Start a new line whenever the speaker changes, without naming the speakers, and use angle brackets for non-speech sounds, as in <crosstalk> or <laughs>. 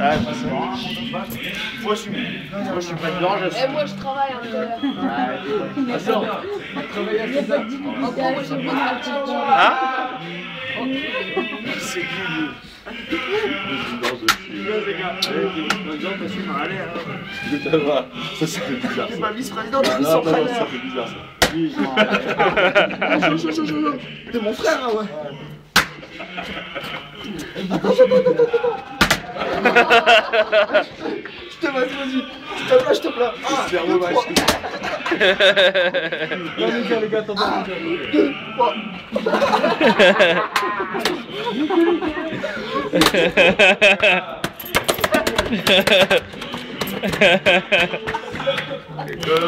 Ah, je sais. Moi, je suis, moi, je suis pas dedans, je
Eh, moi je travaille un peu.
Attends.
Encore, moi j'ai pas de petite
Hein C'est qui lui les gars.
Ça, ça fait bizarre.
C'est ma vice-présidente,
Ah, ça fait bizarre ça.
T'es mon frère, hein, ouais. Je te vas-y, vas-y. Je te plains, je te plains. Un,
C'est un
trois.
Non, les gars, les gars, attendez, gars.
Deux, trois. <laughs> <laughs>